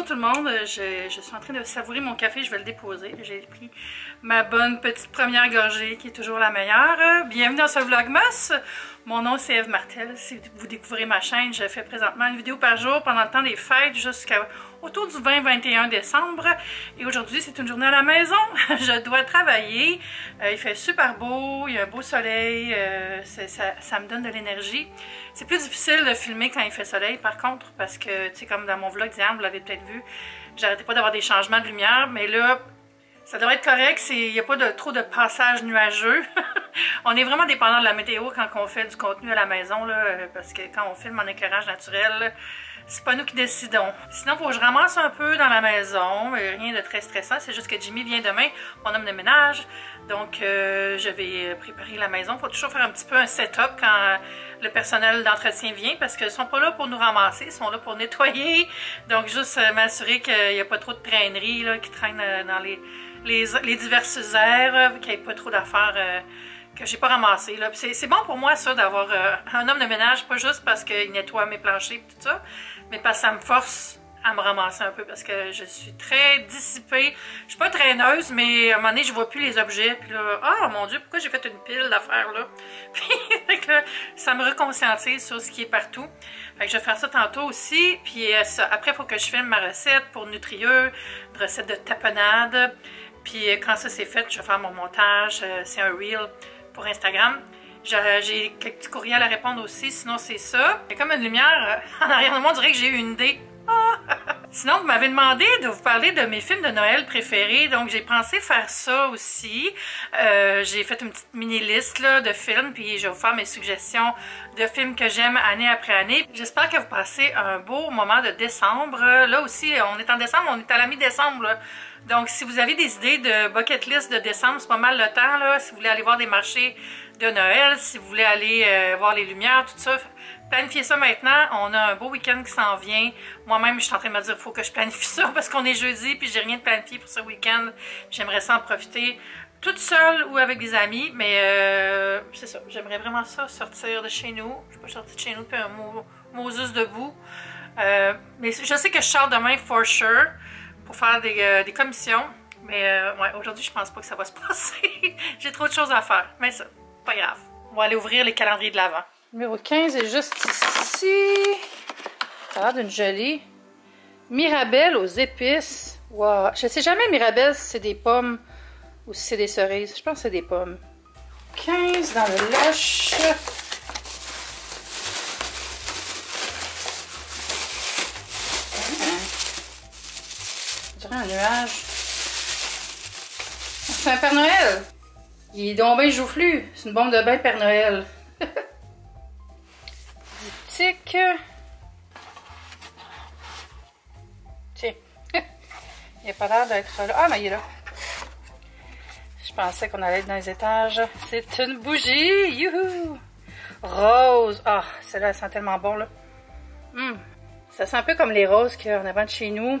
Bonjour tout le monde, je, je, suis en train de savourer mon café, je vais le déposer. J'ai pris ma bonne petite première gorgée qui est toujours la meilleure. Bienvenue dans ce Vlogmas. Mon nom c'est Eve Martel. Si vous découvrez ma chaîne, je fais présentement une vidéo par jour pendant le temps des fêtes jusqu'à autour du 20-21 décembre. Et aujourd'hui, c'est une journée à la maison. je dois travailler. Euh, il fait super beau, il y a un beau soleil. Euh, ça, me donne de l'énergie. C'est plus difficile de filmer quand il fait soleil, par contre, parce que, tu sais, comme dans mon vlog d'hier, vous l'avez peut-être vu, j'arrêtais pas d'avoir des changements de lumière, mais là, ça devrait être correct, il n'y a pas de, trop de passages nuageux. on est vraiment dépendant de la météo quand on fait du contenu à la maison, là, parce que quand on filme en éclairage naturel, c'est pas nous qui décidons. Sinon, faut que je ramasse un peu dans la maison. Euh, rien de très stressant. C'est juste que Jimmy vient demain, mon homme de ménage. Donc, euh, je vais préparer la maison. Faut toujours faire un petit peu un setup quand le personnel d'entretien vient parce qu'ils sont pas là pour nous ramasser, ils sont là pour nettoyer. Donc, juste euh, m'assurer qu'il n'y a pas trop de traîneries qui traînent dans les, les, diverses aires, qu'il n'y ait pas trop d'affaires que j'ai pas ramassé. C'est bon pour moi ça d'avoir un homme de ménage, pas juste parce qu'il nettoie mes planchers et tout ça, mais parce que ça me force à me ramasser un peu parce que je suis très dissipée. Je suis pas traîneuse, mais à un moment donné, je vois plus les objets. Puis là, oh mon Dieu, pourquoi j'ai fait une pile d'affaires là? Puis ça me reconscientise sur ce qui est partout. Fait que je vais faire ça tantôt aussi. Puis euh, après, il faut que je filme ma recette pour Nutrieux, une recette de tapenade. Puis euh, quand ça c'est fait, je vais faire mon montage. Euh, c'est un reel pour Instagram. J'ai quelques petits courriels à répondre aussi, sinon c'est ça. Il comme une lumière euh, en arrière de moi, on dirait que j'ai eu une idée. Ah! Sinon, vous m'avez demandé de vous parler de mes films de Noël préférés, donc j'ai pensé faire ça aussi. J'ai fait une petite mini-liste de films, puis je vais vous faire mes suggestions de films que j'aime année après année. J'espère que vous passez un beau moment de décembre. Là aussi, on est en décembre, on est à la mi-décembre. Donc, si vous avez des idées de bucket list de décembre, c'est pas mal le temps. Là. Si vous voulez aller voir des marchés de Noël, si vous voulez aller euh, voir les lumières, tout ça, planifiez ça maintenant. On a un beau week-end qui s'en vient. Moi-même, je suis en train de me dire faut que je planifie ça parce qu'on est jeudi puis j'ai rien de planifié pour ce week-end. J'aimerais ça en profiter toute seule ou avec des amis, mais euh, c'est ça. J'aimerais vraiment ça, sortir de chez nous. Je suis pas sortie de chez nous depuis un Moses debout. Euh, mais je sais que je sors demain for sure faire des, commissions. Mais ouais, aujourd'hui, je pense pas que ça va se passer. J'ai trop de choses à faire. Mais ça, pas grave. On va aller ouvrir les calendriers de l'Avent. Numéro 15 est juste ici. Ça a l'air d'une jolie. Mirabelle aux épices. Wow. Je sais jamais Mirabelle si c'est des pommes ou si c'est des cerises. Je pense que c'est des pommes. 15 dans le lush. Dirait un nuage. C'est un Père Noël. Il est donc bien joufflu. C'est une bombe de bain Père Noël. Tic. Tiens. il n'a pas l'air d'être là. Ah, mais il est là. Je pensais qu'on allait être dans les étages. C'est une bougie. Youhou! Rose. Ah, celle-là, elle sent tellement bon, là. Hum. Ça sent un peu comme les roses y a de chez nous.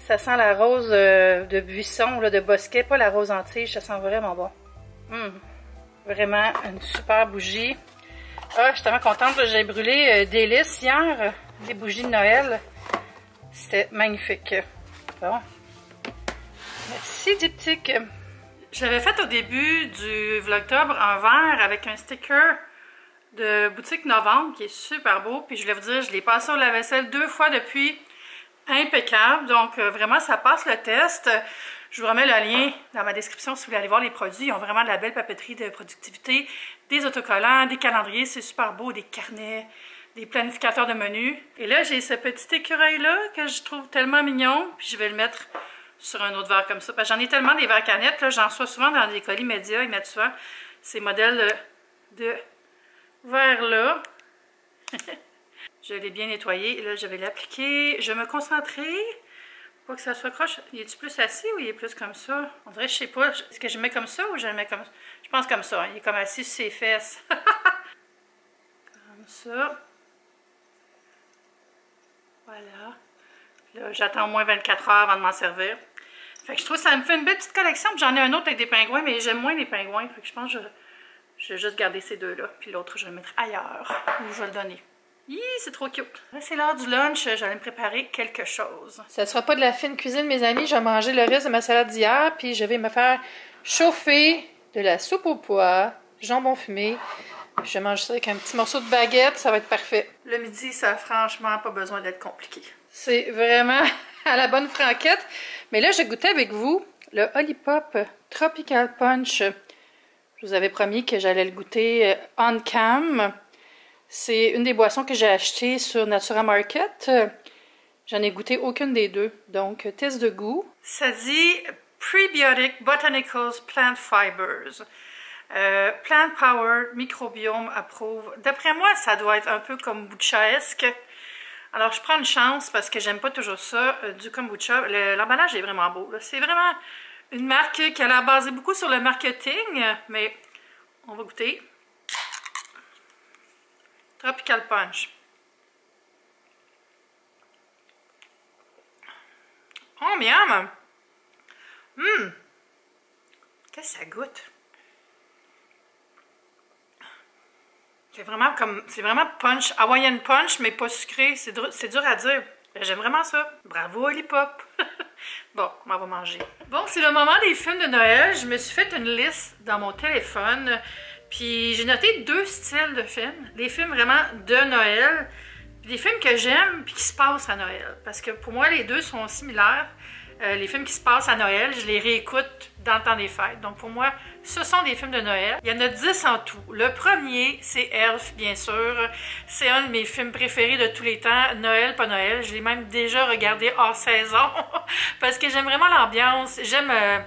Ça sent la rose euh, de buisson, là, de bosquet, pas la rose en tige. Ça sent vraiment bon. Hum. Vraiment une super bougie. Ah, je suis tellement contente. J'ai brûlé euh, des listes hier, des bougies de Noël. C'était magnifique. Bon. Merci, Diptyque. J'avais fait au début du Vlogtober un verre avec un sticker de boutique Novembre qui est super beau. Puis je voulais vous dire, je l'ai passé au lave-vaisselle deux fois depuis. Impeccable. Donc euh, vraiment, ça passe le test. Je vous remets le lien dans ma description si vous voulez aller voir les produits. Ils ont vraiment de la belle papeterie de productivité, des autocollants, des calendriers, c'est super beau, des carnets, des planificateurs de menus. Et là, j'ai ce petit écureuil-là que je trouve tellement mignon. Puis je vais le mettre sur un autre verre comme ça. J'en ai tellement des verres canettes, j'en reçois souvent dans des colis médias. Ils mettent souvent ces modèles de verres-là. je l'ai bien nettoyé. Et là, je vais l'appliquer. Je me concentrer que ça soit croche. Il est-tu plus assis ou il est plus comme ça? On dirait, je sais pas. Est-ce que je mets comme ça ou je le mets comme ça? Je pense comme ça. Hein. Il est comme assis sur ses fesses. comme ça. Voilà. Là, j'attends au moins 24 heures avant de m'en servir. Fait que je trouve que ça me fait une belle petite collection. J'en ai un autre avec des pingouins, mais j'aime moins les pingouins. Fait que je pense que je, je vais juste garder ces deux-là. Puis l'autre, je vais le mettre ailleurs. Ou je vais le donner. C'est trop cute. C'est l'heure du lunch, j'allais me préparer quelque chose. Ça sera pas de la fine cuisine, mes amis. Je vais manger le reste de ma salade d'hier, puis je vais me faire chauffer de la soupe au pois, jambon fumé. je vais manger ça avec un petit morceau de baguette, ça va être parfait. Le midi, ça a franchement pas besoin d'être compliqué. C'est vraiment à la bonne franquette. Mais là, je goûtais avec vous le Holipop Tropical Punch. Je vous avais promis que j'allais le goûter euh, on cam. C'est une des boissons que j'ai achetées sur Natura Market. J'en ai goûté aucune des deux. Donc, test de goût. Ça dit Prebiotic Botanicals Plant Fibers. Euh, plant Power Microbiome approuve. D'après moi, ça doit être un peu comme kombuchaesque. Alors, je prends une chance parce que j'aime pas toujours ça, euh, du kombucha. L'emballage est vraiment beau. C'est vraiment une marque qui a basée beaucoup sur le marketing, mais on va goûter. Tropical Punch. Oh, miam! Hum! Qu'est-ce que ça goûte? C'est vraiment comme. C'est vraiment punch, Hawaiian punch, mais pas sucré. C'est dur, à dire. J'aime vraiment ça. Bravo, Olipop! bon, on va manger. Bon, c'est le moment des films de Noël. Je me suis fait une liste dans mon téléphone. Puis j'ai noté deux styles de films. Des films vraiment de Noël, des films que j'aime puis qui se passent à Noël. Parce que pour moi, les deux sont similaires. Euh, les films qui se passent à Noël, je les réécoute dans le temps des fêtes. Donc pour moi, ce sont des films de Noël. Il y en a dix en tout. Le premier, c'est Elf, bien sûr. C'est un de mes films préférés de tous les temps. Noël, pas Noël. Je l'ai même déjà regardé hors saison parce que j'aime vraiment l'ambiance. J'aime euh,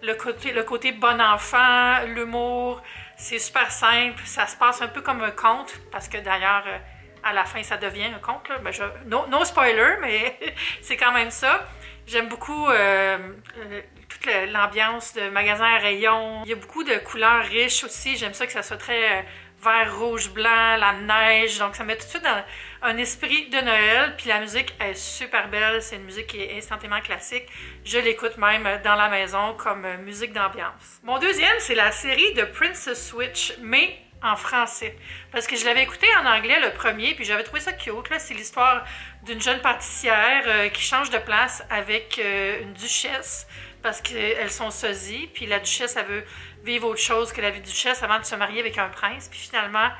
le, côté, le côté bon enfant, l'humour. C'est super simple, ça se passe un peu comme un conte, parce que d'ailleurs, euh, à la fin, ça devient un conte. Ben, no, spoiler, mais c'est quand même ça. J'aime beaucoup euh, euh, toute l'ambiance de magasin à rayons. Il y a beaucoup de couleurs riches aussi. J'aime ça que ça soit très vert, rouge, blanc, la neige. Donc, ça met tout de suite dans un esprit de Noël. Puis la musique est super belle. C'est une musique qui est instantanément classique. Je l'écoute même dans la maison comme musique d'ambiance. Mon deuxième, c'est la série de Princess Switch, mais en français. Parce que je l'avais écouté en anglais le premier, puis j'avais trouvé ça cute. C'est l'histoire d'une jeune pâtissière euh, qui change de place avec euh, une duchesse parce qu'elles sont sosies. Puis la duchesse, elle veut vivre autre chose que la vie de duchesse avant de se marier avec un prince. Puis finalement,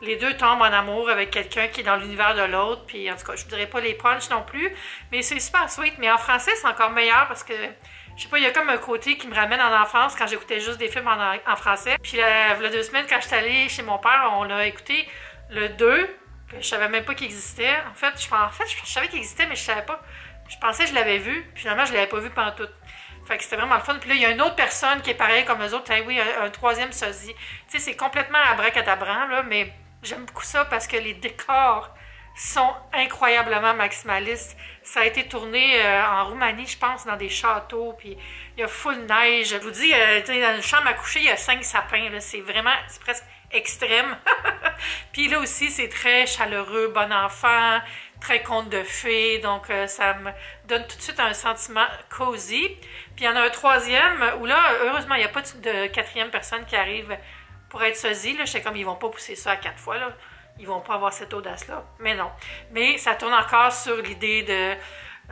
les deux tombent en amour avec quelqu'un qui est dans l'univers de l'autre. Puis en tout cas, je ne dirais pas les punch non plus, mais c'est super sweet. Mais en français, c'est encore meilleur parce que, je sais pas, il y a comme un côté qui me ramène en enfance quand j'écoutais juste des films en, français. Puis la, deux semaines, quand j'étais allée chez mon père, on a écouté le 2, que je savais même pas qu'il existait. En fait, je, je savais qu'il existait, mais je savais pas. Je pensais que je l'avais vu, puis finalement, je l'avais pas vu pendant tout. Fait que c'était vraiment le fun. Puis là, il y a une autre personne qui est pareille comme eux autres. oui, un, troisième sosie. Tu sais, c'est complètement abracadabran, là, mais j'aime beaucoup ça parce que les décors sont incroyablement maximalistes. Ça a été tourné euh, en Roumanie, je pense, dans des châteaux, puis il y a full neige. Je vous dis, euh, dans une chambre à coucher, il y a cinq sapins. C'est vraiment, c'est presque extrême. puis là aussi, c'est très chaleureux, bon enfant très conte de fées, donc euh, ça me donne tout de suite un sentiment cosy. Puis il y en a un troisième où là, heureusement, il n'y a pas de quatrième personne qui arrive pour être sosie. Là, je sais comme ils vont pas pousser ça à quatre fois. Là. Ils vont pas avoir cette audace-là. Mais non. Mais ça tourne encore sur l'idée de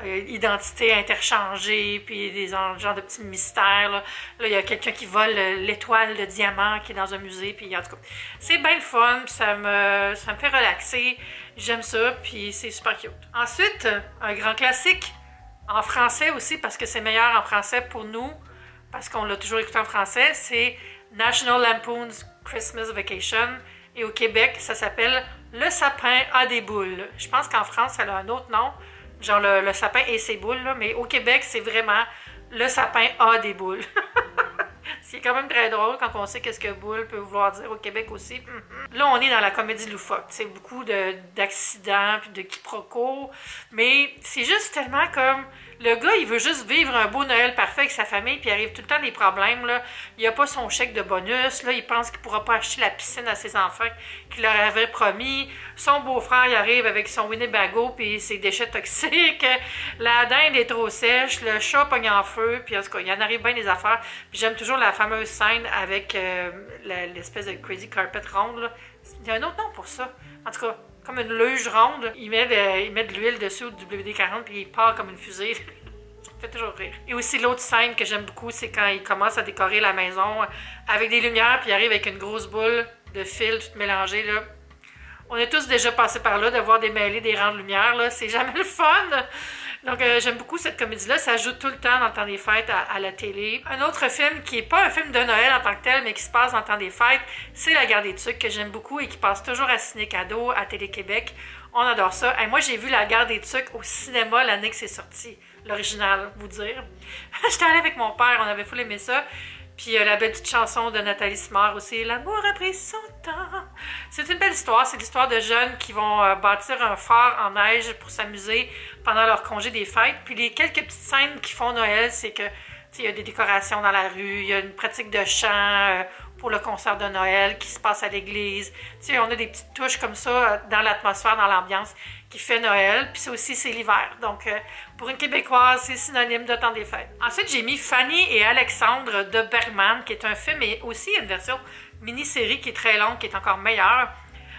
euh, identité interchangée, puis des genres de petits mystères. Là, il y a quelqu'un qui vole l'étoile de diamant qui est dans un musée, puis en tout cas, c'est bien le fun, ça me, ça me fait relaxer. J'aime ça, puis c'est super cute. Ensuite, un grand classique, en français aussi, parce que c'est meilleur en français pour nous, parce qu'on l'a toujours écouté en français, c'est National Lampoon's Christmas Vacation. Et au Québec, ça s'appelle Le sapin a des boules. Je pense qu'en France, ça a un autre nom, genre le, sapin et ses boules, mais au Québec, c'est vraiment Le sapin a des boules. C'est quand même très drôle quand on sait qu'est-ce que boule peut vouloir dire au Québec aussi. Mm-hmm. Là, on est dans la comédie loufoque. C'est beaucoup d'accidents puis de quiproquos. Mais c'est juste tellement comme le gars, il veut juste vivre un beau Noël parfait avec sa famille, puis il arrive tout le temps des problèmes. Là. Il n'a pas son chèque de bonus. Là. Il pense qu'il ne pourra pas acheter la piscine à ses enfants qu'il leur avait promis. Son beau-frère, il arrive avec son Winnebago puis ses déchets toxiques. La dinde est trop sèche. Le chat pogne en feu. Puis en tout cas, il en arrive bien des affaires. J'aime toujours la fameuse scène avec euh, l'espèce de crazy carpet ronde. Il y a un autre nom pour ça. En tout cas, comme une luge ronde. Il met de, il met de l'huile dessus au WD-40 puis il part comme une fusée. Ça me fait toujours rire. Et aussi l'autre scène que j'aime beaucoup, c'est quand il commence à décorer la maison avec des lumières puis il arrive avec une grosse boule de fil tout mélangée là. On est tous déjà passés par là de voir démêler des rangs de lumière c'est jamais le fun. Donc, euh, j'aime beaucoup cette comédie-là. Ça joue tout le temps dans le temps des fêtes à, la télé. Un autre film qui n'est pas un film de Noël en tant que tel, mais qui se passe dans le temps des fêtes, c'est La Guerre des Tucs, que j'aime beaucoup et qui passe toujours à Ciné Cadeau, à Télé-Québec. On adore ça. Et moi, j'ai vu La Guerre des Tucs au cinéma l'année que c'est sorti. L'original, vous dire. J'étais allée avec mon père, on avait fou aimé ça. Puis euh, la belle petite chanson de Nathalie Smart aussi, L'amour a pris son temps. C'est une belle histoire. C'est l'histoire de jeunes qui vont euh, bâtir un phare en neige pour s'amuser pendant leur congé des fêtes. Puis les quelques petites scènes qui font Noël, c'est que il y a des décorations dans la rue, il y a une pratique de chant euh, pour le concert de Noël qui se passe à l'église. On a des petites touches comme ça dans l'atmosphère, dans l'ambiance qui fait Noël. Puis c'est aussi, c'est l'hiver. Donc, pour une Québécoise, c'est synonyme de temps des fêtes. Ensuite, j'ai mis Fanny et Alexandre de Bergman, qui est un film et aussi une version mini-série qui est très longue, qui est encore meilleure.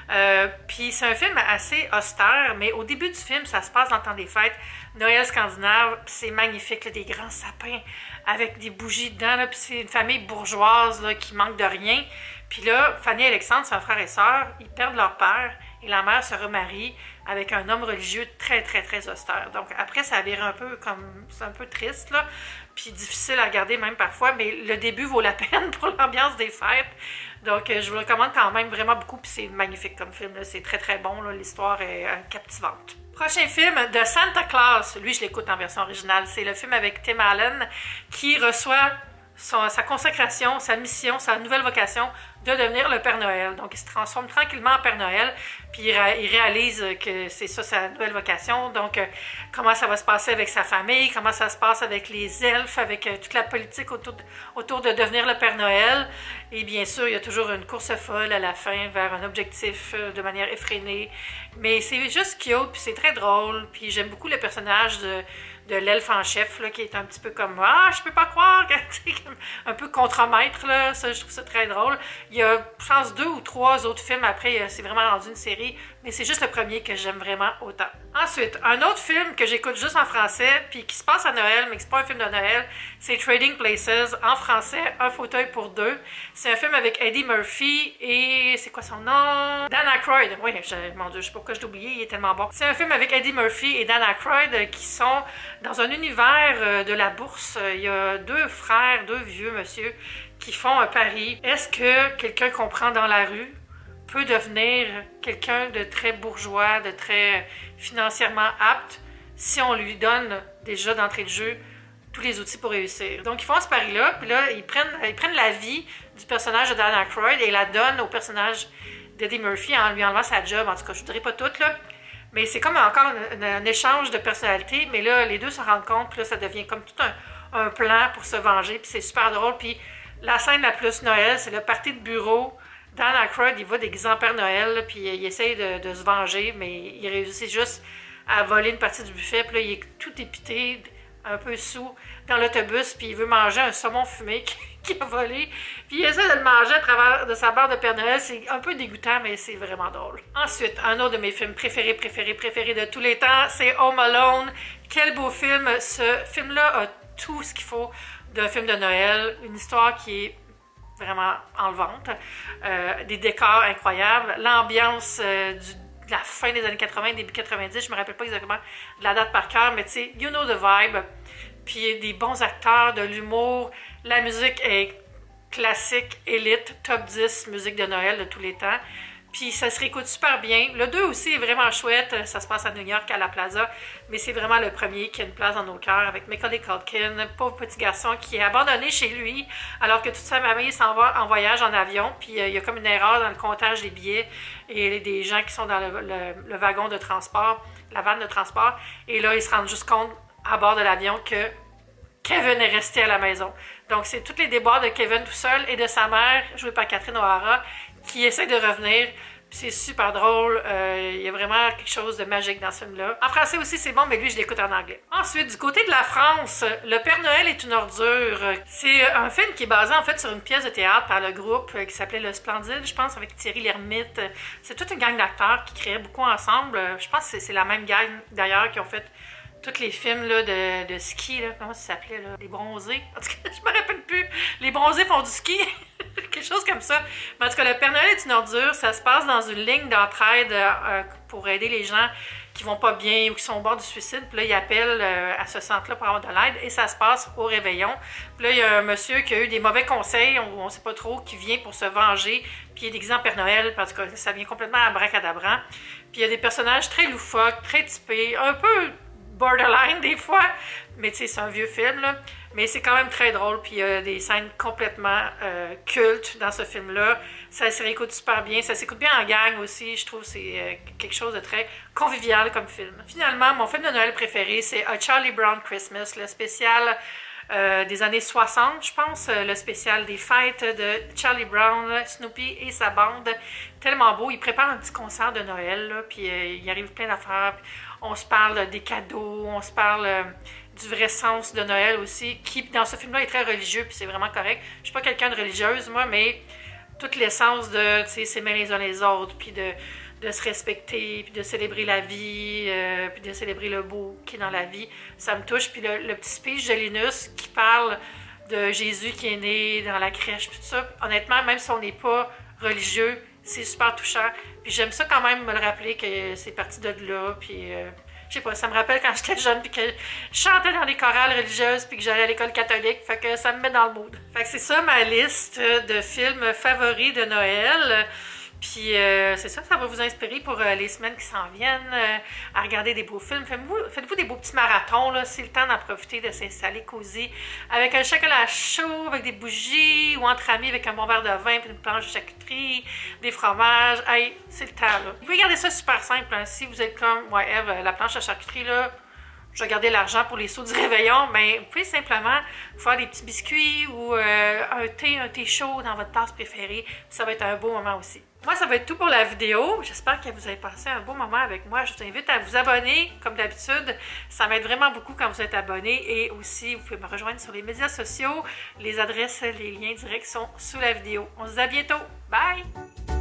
Euh, puis c'est un film assez austère, mais au début du film, ça se passe dans le temps des fêtes. Noël scandinave, c'est magnifique, des grands sapins avec des bougies dedans. Puis c'est une famille bourgeoise qui manque de rien. Puis là, Fanny et Alexandre, un frère et sœur, ils perdent leur père et la mère se remarie avec un homme religieux très, très, très austère. Donc après, ça vire un peu comme... C'est un peu triste, là, puis difficile à regarder même parfois, mais le début vaut la peine pour l'ambiance des fêtes. Donc euh, je vous le recommande quand même vraiment beaucoup, puis c'est magnifique comme film, c'est très, très bon, l'histoire est euh, captivante. Prochain film de Santa Claus, lui je l'écoute en version originale, c'est le film avec Tim Allen qui reçoit sa consacration, sa mission, sa nouvelle vocation de devenir le Père Noël. Donc, il se transforme tranquillement en Père Noël, puis il, réalise que c'est ça sa nouvelle vocation. Donc, euh, comment ça va se passer avec sa famille, comment ça se passe avec les elfes, avec euh, toute la politique autour de, devenir le Père Noël. Et bien sûr, il y a toujours une course folle à la fin vers un objectif euh, de manière effrénée. Mais c'est juste cute, puis c'est très drôle, puis j'aime beaucoup le personnage de de l'elfe en chef, là, qui est un petit peu comme Ah, je peux pas croire, un peu contre-maître, là. Ça, je trouve ça très drôle. Il y a, je pense, deux ou trois autres films après, c'est vraiment rendu une série, mais c'est juste le premier que j'aime vraiment autant. Ensuite, un autre film que j'écoute juste en français, puis qui se passe à Noël, mais qui n'est pas un film de Noël, c'est Trading Places, en français, Un fauteuil pour deux. C'est un film avec Eddie Murphy et c'est quoi son nom? Dan Aykroyd. Oui, mon Dieu, je sais pas pourquoi je oublié, il est tellement bon. C'est un film avec Eddie Murphy et Dan Aykroyd qui sont dans un univers euh, de la bourse. Il y a deux frères, deux vieux monsieur qui font un pari. Est-ce que quelqu'un qu'on prend dans la rue? Peut devenir quelqu'un de très bourgeois, de très financièrement apte, si on lui donne déjà d'entrée de jeu tous les outils pour réussir. Donc, ils font ce pari-là, puis là, ils prennent, ils prennent la vie du personnage de Dan Aykroyd et la donnent au personnage d'Eddie Murphy en lui enlevant sa job. En tout cas, je ne dirais pas toute, là. Mais c'est comme encore un, échange de personnalité, mais là, les deux se rendent compte, puis là, ça devient comme tout un, plan pour se venger, puis c'est super drôle. Puis la scène la plus Noël, c'est le parti de bureau Dan Aykroyd, il va déguisé en Père Noël, puis il essaye de, se venger, mais il réussit juste à voler une partie du buffet, puis là, il est tout épité, un peu sous, dans l'autobus, puis il veut manger un saumon fumé qu'il a volé, puis il essaie de le manger à travers de sa barre de Père Noël. C'est un peu dégoûtant, mais c'est vraiment drôle. Ensuite, un autre de mes films préférés, préférés, préférés de tous les temps, c'est Home Alone. Quel beau film! Ce film-là a tout ce qu'il faut d'un film de Noël, une histoire qui est vraiment enlevante. Euh, des décors incroyables. L'ambiance euh, de la fin des années 80, début 90, je me rappelle pas exactement la date par cœur, mais tu sais, you know the vibe. Puis des bons acteurs, de l'humour. La musique est classique, élite, top 10 musique de Noël de tous les temps. Puis ça se réécoute super bien. Le 2 aussi est vraiment chouette. Ça se passe à New York, à la Plaza. Mais c'est vraiment le premier qui a une place dans nos cœurs avec Macaulay Culkin, pauvre petit garçon qui est abandonné chez lui alors que toute sa famille s'en va en voyage en avion. Puis euh, il y a comme une erreur dans le comptage des billets et des gens qui sont dans le, wagon de transport, la vanne de transport. Et là, ils se rendent juste compte à bord de l'avion que Kevin est resté à la maison. Donc, c'est toutes les déboires de Kevin tout seul et de sa mère, jouée par Catherine O'Hara, qui essaie de revenir C'est super drôle. Euh, il y a vraiment quelque chose de magique dans ce film-là. En français aussi, c'est bon, mais lui, je l'écoute en anglais. Ensuite, du côté de la France, Le Père Noël est une ordure. C'est un film qui est basé en fait sur une pièce de théâtre par le groupe qui s'appelait Le Splendide, je pense, avec Thierry Lhermitte. C'est toute une gang d'acteurs qui créaient beaucoup ensemble. Je pense que c'est la même gang d'ailleurs qui ont fait tous les films là, de, ski, là, comment ça s'appelait? Les bronzés. En tout cas, je me rappelle plus. Les bronzés font du ski. Quelque chose comme ça. Mais en tout cas, le Père Noël est une ordure. Ça se passe dans une ligne d'entraide euh, pour aider les gens qui vont pas bien ou qui sont au bord du suicide. Puis là, ils appellent euh, à ce centre-là pour avoir de l'aide et ça se passe au réveillon. Puis là, il y a un monsieur qui a eu des mauvais conseils, on, ne sait pas trop, qui vient pour se venger. Puis il est déguisé en Père Noël parce que ça vient complètement à bracadabrant. Puis il y a des personnages très loufoques, très typés, un peu borderline des fois, mais tu sais, c'est un vieux film. Mais c'est quand même très drôle, puis il y a des scènes complètement euh, cultes dans ce film-là. Ça se réécoute super bien, ça s'écoute bien en gang aussi, je trouve que c'est euh, quelque chose de très convivial comme film. Finalement, mon film de Noël préféré, c'est A Charlie Brown Christmas, le spécial euh, des années 60, je pense, le spécial des fêtes de Charlie Brown, Snoopy et sa bande. Tellement beau, il prépare un petit concert de Noël, puis il arrive plein d'affaires on se parle des cadeaux, on se parle euh, du vrai sens de Noël aussi, qui dans ce film-là est très religieux, puis c'est vraiment correct. Je suis pas quelqu'un de religieuse, moi, mais toute l'essence de s'aimer les uns les autres, puis de, se respecter, puis de célébrer la vie, euh, puis de célébrer le beau qui est dans la vie, ça me touche. Puis le, petit speech de Linus qui parle de Jésus qui est né dans la crèche, puis tout ça, honnêtement, même si on n'est pas religieux, c'est super touchant. Puis j'aime ça quand même me le rappeler que c'est parti de là. Puis euh, je sais pas, ça me rappelle quand j'étais jeune puis que je chantais dans les chorales religieuses puis que j'allais à l'école catholique. Fait que ça me met dans le mood. Fait que c'est ça ma liste de films favoris de Noël. Puis euh, c'est ça, ça va vous inspirer pour euh, les semaines qui s'en viennent, euh, à regarder des beaux films. Faites-vous des beaux petits marathons, là, c'est le temps d'en profiter, de s'installer cosy, avec un chocolat chaud, avec des bougies, ou entre amis avec un bon verre de vin, puis une planche de charcuterie, des fromages. Hey, c'est le temps, là. Vous pouvez garder ça super simple, hein. si vous êtes comme, ouais, Eve, la planche de charcuterie, là, je vais garder l'argent pour les sauts du réveillon, mais vous pouvez simplement faire des petits biscuits ou euh, un thé, un thé chaud dans votre tasse préférée. Ça va être un beau moment aussi. Moi, ça va être tout pour la vidéo. J'espère que vous avez passé un beau moment avec moi. Je vous invite à vous abonner, comme d'habitude. Ça m'aide vraiment beaucoup quand vous êtes abonné. Et aussi, vous pouvez me rejoindre sur les médias sociaux. Les adresses, les liens directs sont sous la vidéo. On se dit à bientôt. Bye!